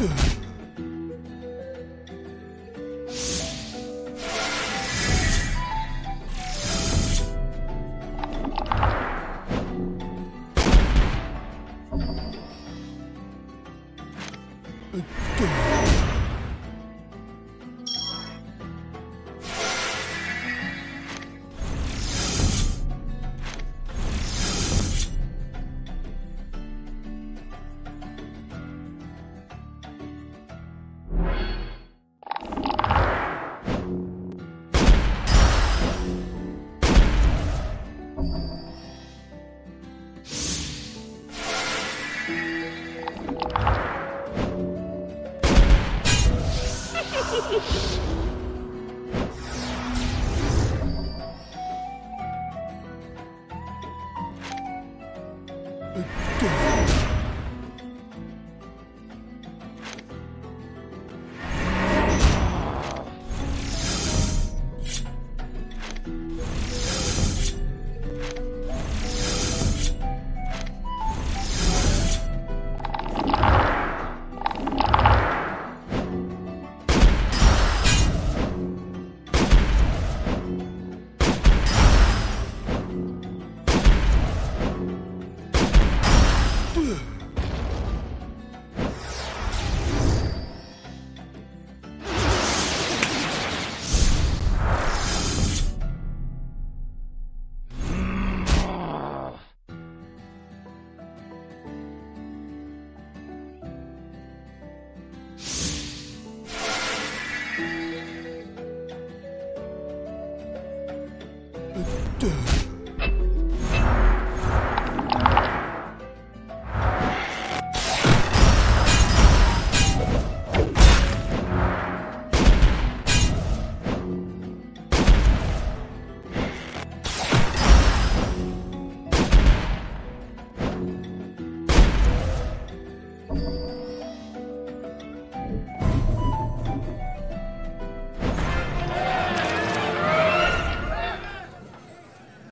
으뜸 对? Duh. Bye.